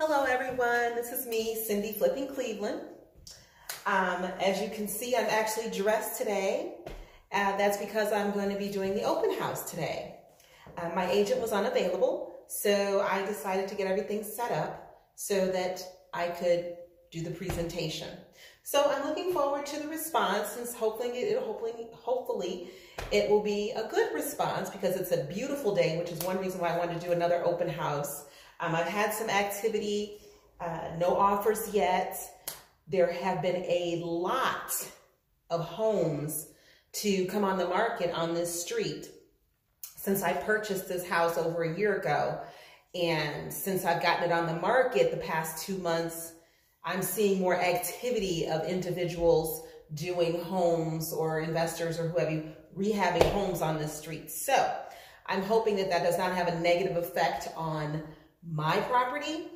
Hello everyone, this is me, Cindy Flipping Cleveland. Um, as you can see, I'm actually dressed today. Uh, that's because I'm going to be doing the open house today. Uh, my agent was unavailable, so I decided to get everything set up so that I could do the presentation. So I'm looking forward to the response since hopefully it, hopefully, hopefully it will be a good response because it's a beautiful day, which is one reason why I wanted to do another open house um, I've had some activity, uh, no offers yet. There have been a lot of homes to come on the market on this street since I purchased this house over a year ago. And since I've gotten it on the market the past two months, I'm seeing more activity of individuals doing homes or investors or whoever you rehabbing homes on this street. So I'm hoping that that does not have a negative effect on my property.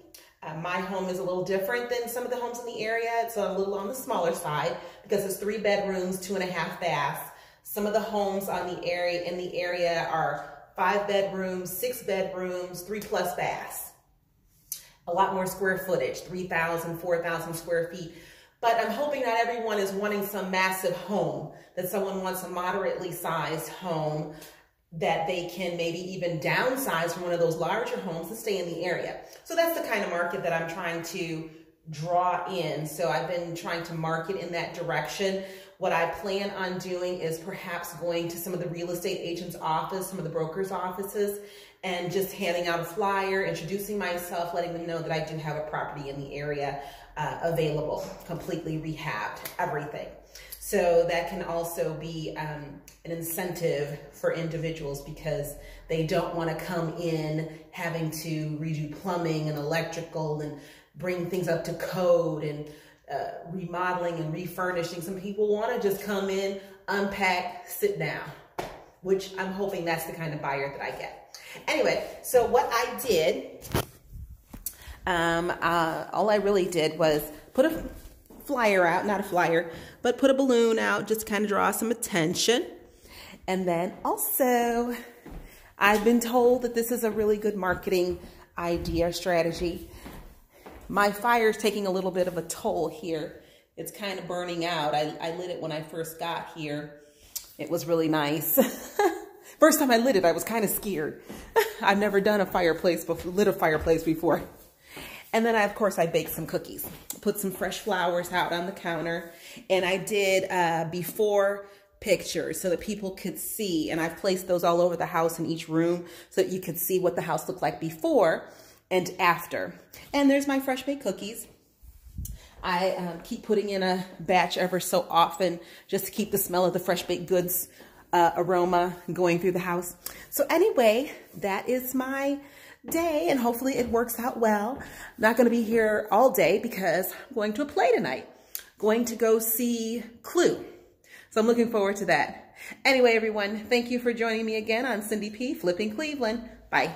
Uh, my home is a little different than some of the homes in the area. It's a little on the smaller side because it's three bedrooms, two and a half baths. Some of the homes on the area in the area are five bedrooms, six bedrooms, three plus baths. A lot more square footage, 3,000, 4,000 square feet. But I'm hoping not everyone is wanting some massive home, that someone wants a moderately sized home that they can maybe even downsize from one of those larger homes and stay in the area. So that's the kind of market that I'm trying to draw in. So I've been trying to market in that direction. What I plan on doing is perhaps going to some of the real estate agents' office, some of the brokers' offices, and just handing out a flyer, introducing myself, letting them know that I do have a property in the area uh, available, completely rehabbed, everything. So that can also be um, an incentive for individuals because they don't want to come in having to redo plumbing and electrical and bring things up to code and uh, remodeling and refurnishing. Some people want to just come in, unpack, sit down, which I'm hoping that's the kind of buyer that I get. Anyway, so what I did, um, uh, all I really did was put a flyer out, not a flyer, but put a balloon out just kind of draw some attention. And then also, I've been told that this is a really good marketing idea strategy. My fire is taking a little bit of a toll here. It's kind of burning out. I, I lit it when I first got here. It was really nice. First time I lit it, I was kind of scared. I've never done a fireplace before, lit a fireplace before. And then I, of course, I baked some cookies, put some fresh flowers out on the counter. And I did uh, before pictures so that people could see. And I've placed those all over the house in each room so that you could see what the house looked like before and after. And there's my fresh baked cookies. I uh, keep putting in a batch ever so often just to keep the smell of the fresh baked goods uh, aroma going through the house. So anyway, that is my day and hopefully it works out well. I'm not going to be here all day because I'm going to a play tonight. Going to go see Clue. So I'm looking forward to that. Anyway, everyone, thank you for joining me again on Cindy P. Flipping Cleveland. Bye.